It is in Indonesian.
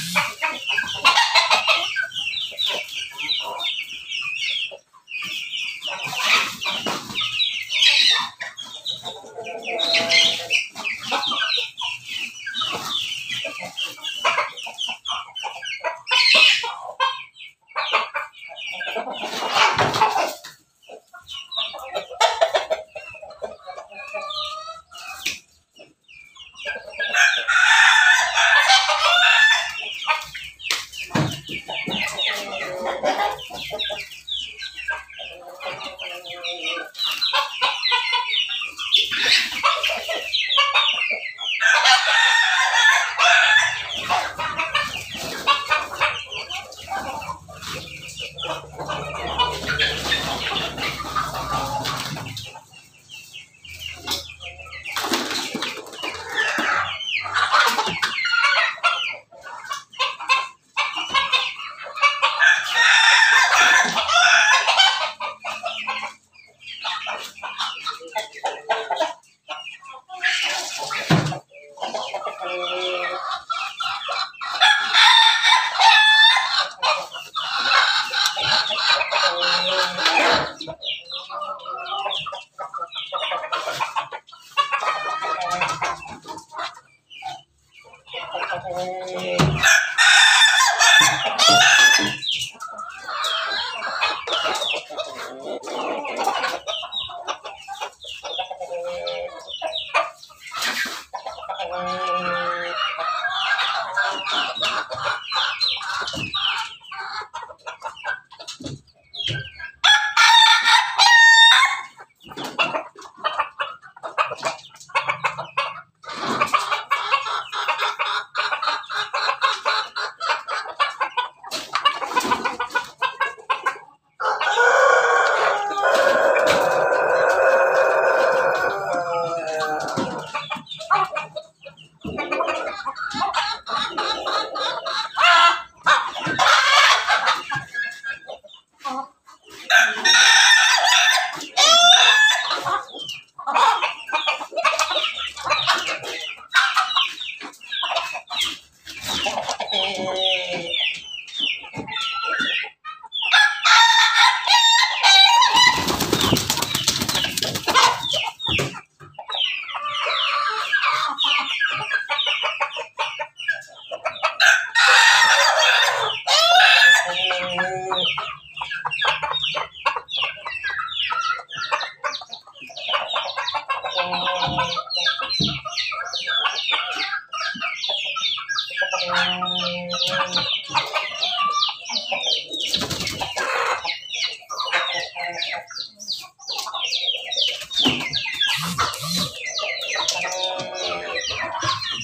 Yeah. Ha ha ha ha ha! Ha ha ha ha!